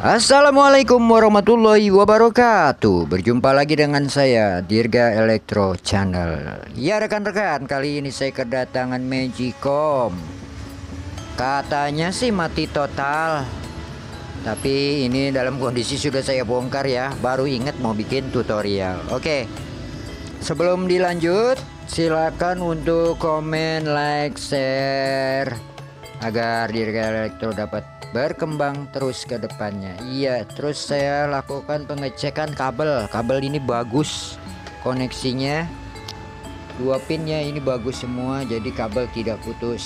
Assalamualaikum warahmatullahi wabarakatuh. Berjumpa lagi dengan saya Dirga Elektro Channel. Ya rekan-rekan kali ini saya kedatangan Magicom. Katanya sih mati total. Tapi ini dalam kondisi sudah saya bongkar ya. Baru inget mau bikin tutorial. Oke Sebelum dilanjut Silakan untuk komen, like, share Agar Dirga Elektro dapat berkembang terus ke depannya. Iya terus saya lakukan pengecekan kabel. Kabel ini bagus koneksinya. Dua pinnya ini bagus semua jadi kabel tidak putus.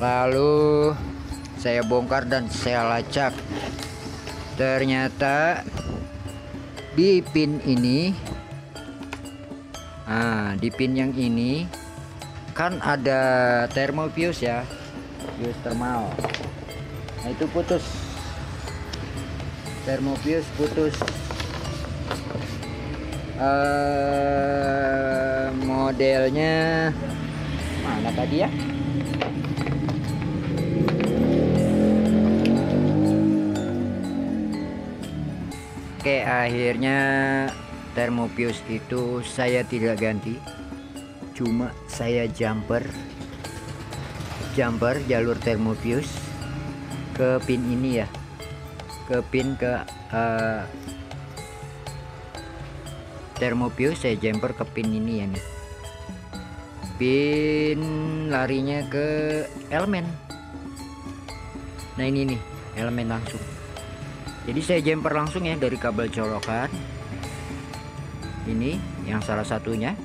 Lalu saya bongkar dan saya lacak. Ternyata di pin ini ah di pin yang ini kan ada termofuse ya fuse thermal. Nah itu putus. Termobius putus. Uh, modelnya mana tadi ya? Oke akhirnya termobius itu saya tidak ganti. Cuma saya jumper jumper jalur termobius ke pin ini ya. Ke pin ke uh, termofuse saya jumper ke pin ini ya nih. Pin larinya ke elemen. Nah ini nih elemen langsung. Jadi saya jumper langsung ya dari kabel colokan. Ini yang salah satunya.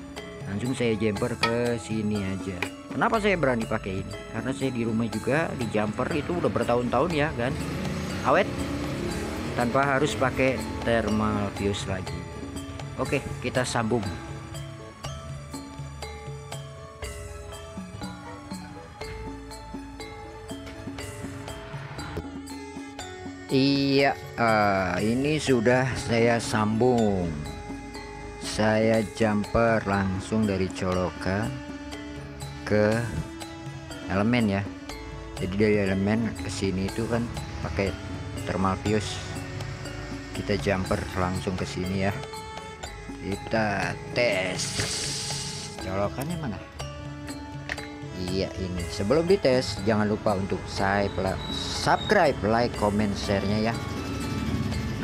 Langsung saya jumper ke sini aja Kenapa saya berani pakai ini? Karena saya di rumah juga di jumper itu udah bertahun-tahun ya kan. Awet tanpa harus pakai thermal fuse lagi. Oke, kita sambung. Iya, uh, ini sudah saya sambung. Saya jumper langsung dari colokan ke elemen ya. Jadi dari elemen ke sini itu kan pakai thermal fuse. Kita jumper langsung ke sini ya. Kita tes. Colokannya mana? Iya ini. Sebelum dites jangan lupa untuk subscribe like comment share nya ya.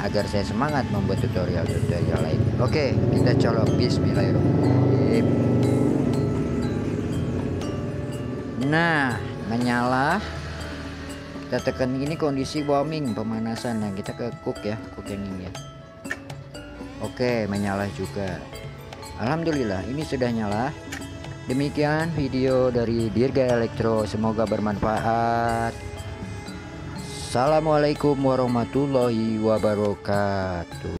Agar saya semangat membuat tutorial-tutorial lain. Oke kita colok. Bismillahirrahmanirrahim nah menyala. Kita tekan ini kondisi bombing pemanasan. Nah kita ke cook ya cook yang ini ya. Oke menyala juga. Alhamdulillah ini sudah nyala. Demikian video dari Dirga Elektro. Semoga bermanfaat. Assalamualaikum warahmatullahi wabarakatuh